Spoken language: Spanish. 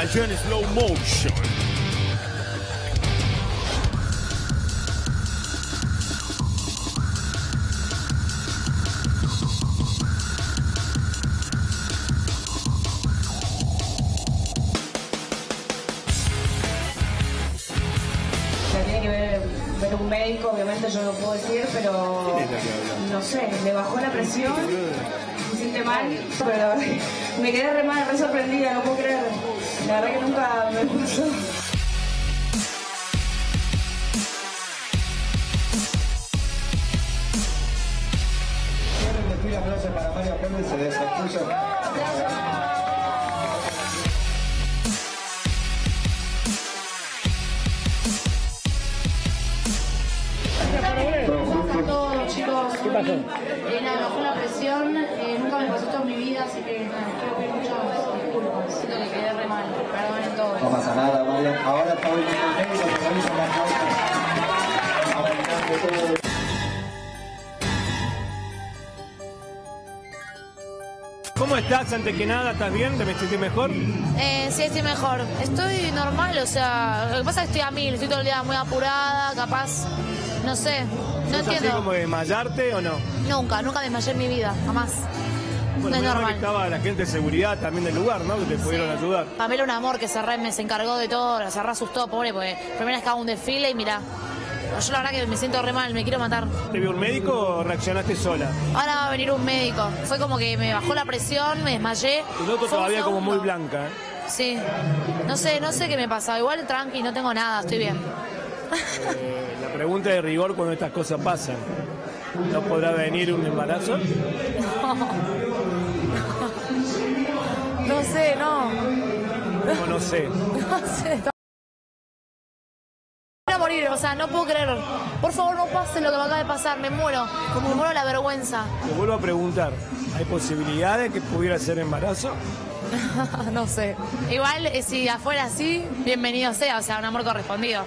cayó en slow motion. Tiene que ver, ver un médico, obviamente yo no puedo decir, pero no sé, me bajó la presión, me siente mal, pero me quedé re mal, re sorprendida, no puedo creer. La verdad que nunca me pasó. Para Mario Pérez, se. ¿Qué pasó? Eh, nada, bajó la presión, eh, nunca me pasó esto en mi vida, así que nada, quiero pedir muchas disculpas. Siento que quedé re mal, perdonen todo. No pasa nada, Mario. Ahora realiza una pausa. Aguantando todo. ¿Cómo estás? Antes que nada, ¿estás bien? ¿Te sentís mejor? Eh, sí, estoy mejor. Estoy normal, o sea, lo que pasa es que estoy a mil, estoy todo el día muy apurada, capaz, no sé, no ¿Es así entiendo. como desmayarte o no? Nunca, nunca desmayé en mi vida, jamás. Bueno, no es normal. que estaba la gente de seguridad también del lugar, ¿no? Que te pudieron ayudar. Pamela un amor que se re, me se encargó de todo, la cerrá asustó, pobre, porque primera vez que hago un desfile y mirá, yo la verdad que me siento re mal, me quiero matar. ¿Te vio un médico o reaccionaste sola? Ahora va a venir un médico. Fue como que me bajó la presión, me desmayé. Tu un todavía como muy blanca, ¿eh? Sí. No sé, no sé qué me pasa. Igual tranqui, no tengo nada, estoy bien. Eh, La pregunta de rigor cuando estas cosas pasan. ¿No podrá venir un embarazo? No sé, no. O no sé. No sé. Voy a morir, o sea, no puedo creer. Por favor, no pase lo que me acaba de pasar, me muero. Me muero de la vergüenza. Te vuelvo a preguntar. ¿Hay posibilidades que pudiera ser embarazo? no sé. Igual, eh, si afuera así, bienvenido sea, o sea, un amor correspondido.